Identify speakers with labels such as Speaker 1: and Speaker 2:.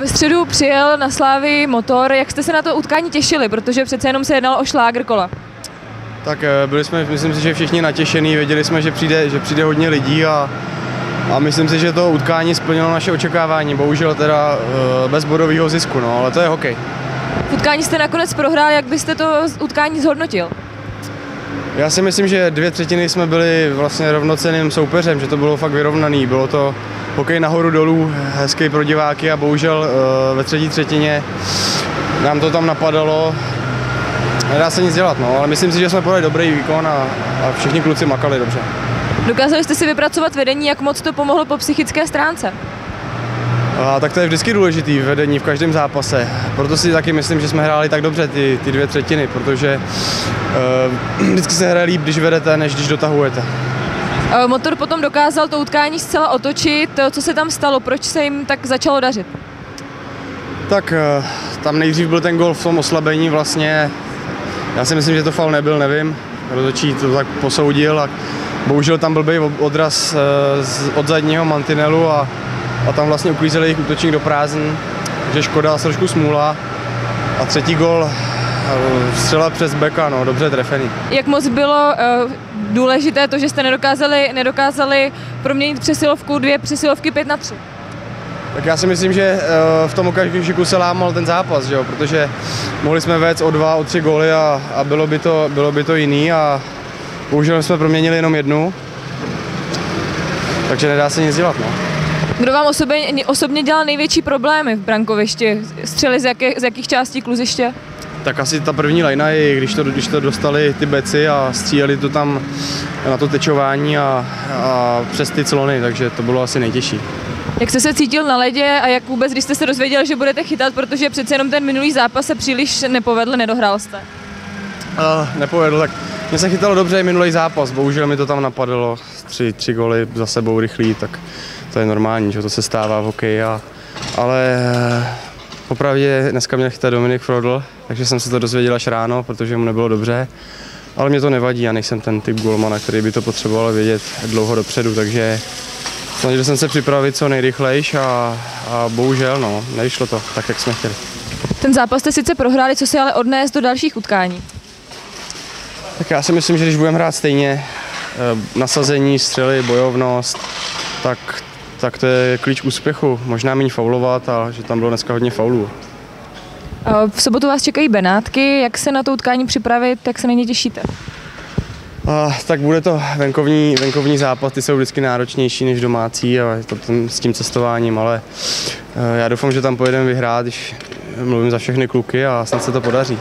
Speaker 1: Ve středu přijel na Slávy motor, jak jste se na to utkání těšili, protože přece jenom se jednalo o šlágr kola.
Speaker 2: Tak eh, byli jsme, myslím si, že všichni natěšení, věděli jsme, že přijde, že přijde hodně lidí a, a myslím si, že to utkání splnilo naše očekávání. Bohužel teda eh, bez bodového zisku, no, ale to je hokej.
Speaker 1: V utkání jste nakonec prohrál, jak byste to utkání zhodnotil?
Speaker 2: Já si myslím, že dvě třetiny jsme byli vlastně rovnoceným soupeřem, že to bylo fakt vyrovnaný. Bylo to hokej nahoru dolů, hezký pro diváky a bohužel eh, ve třetí třetině nám to tam napadalo. Nedá se nic dělat, no, ale myslím si, že jsme podali dobrý výkon a, a všichni kluci makali dobře.
Speaker 1: Dokázali jste si vypracovat vedení, jak moc to pomohlo po psychické stránce?
Speaker 2: A tak to je vždycky důležitý vedení v každém zápase. Proto si taky myslím, že jsme hráli tak dobře ty, ty dvě třetiny, protože uh, vždycky se hraje líp, když vedete, než když dotahujete.
Speaker 1: Eh, Motor potom dokázal to utkání zcela otočit. Eh, Co se tam stalo? Proč se jim tak začalo dařit?
Speaker 2: Tak uh, tam nejdřív byl ten gol v tom oslabení vlastně. Já si myslím, že to fal nebyl, nevím. Rozhodčí to tak posoudil a bohužel tam byl odraz z, od zadního mantinelu a, a tam vlastně uklízeli jejich útočník do prázdn, takže škoda, trošku smůla. A třetí gol, střela přes beka, no, dobře trefený.
Speaker 1: Jak moc bylo uh, důležité to, že jste nedokázali, nedokázali proměnit přesilovku dvě přesilovky 5 na 3?
Speaker 2: Tak já si myslím, že uh, v tom okamžiku se lámal ten zápas, že jo? protože mohli jsme vést o dva, o tři góly a, a bylo, by to, bylo by to jiný a bohužel jsme proměnili jenom jednu, takže nedá se nic dělat. No.
Speaker 1: Kdo vám osobně, osobně dělal největší problémy v brankovišti? Střely z, jaké, z jakých částí kluziště?
Speaker 2: Tak asi ta první lajna je, když to, když to dostali ty beci a stříleli to tam na to tečování a, a přes ty clony, takže to bylo asi nejtěžší.
Speaker 1: Jak jste se cítil na ledě a jak vůbec, když jste se dozvěděl, že budete chytat, protože přece jenom ten minulý zápas se příliš nepovedl, nedohrál jste?
Speaker 2: Uh, nepovedl, tak mě se chytalo dobře i minulý zápas, bohužel mi to tam napadlo, tři, tři goly za sebou rychlý, tak to je normální, že to se stává v hokeji, a, ale uh, popravdě dneska mě chytat Dominik Frodl, takže jsem se to dozvěděl až ráno, protože mu nebylo dobře. Ale mě to nevadí, já nejsem ten typ golmana, který by to potřeboval vědět dlouho dopředu, takže snažil jsem se připravit co nejrychlejš a, a bohužel no, nevyšlo to tak, jak jsme chtěli.
Speaker 1: Ten zápas jste sice prohráli, co si ale odnést do dalších utkání?
Speaker 2: Tak já si myslím, že když budeme hrát stejně, nasazení, střely, bojovnost, tak, tak to je klíč úspěchu. Možná méně faulovat a že tam bylo dneska hodně faulů.
Speaker 1: V sobotu vás čekají Benátky, jak se na to utkání připravit, jak se na ně těšíte?
Speaker 2: A, tak bude to venkovní, venkovní zápas, ty jsou vždycky náročnější než domácí a to ten, s tím cestováním, ale já doufám, že tam pojedeme vyhrát, když mluvím za všechny kluky a snad se to podaří.